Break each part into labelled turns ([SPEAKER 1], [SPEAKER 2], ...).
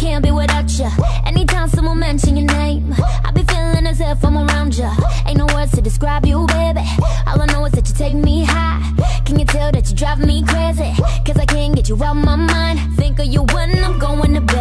[SPEAKER 1] can't be without you. Anytime someone mention your name, I be feeling as if I'm around you. Ain't no words to describe you, baby. All I know is that you take me high. Can you tell that you drive me crazy? Cause I can't get you out my mind. Think of you when I'm going to bed.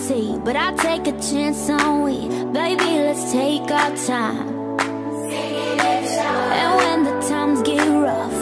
[SPEAKER 1] guarantee, but I take a chance on we. Baby, let's take our time. And when the times get rough.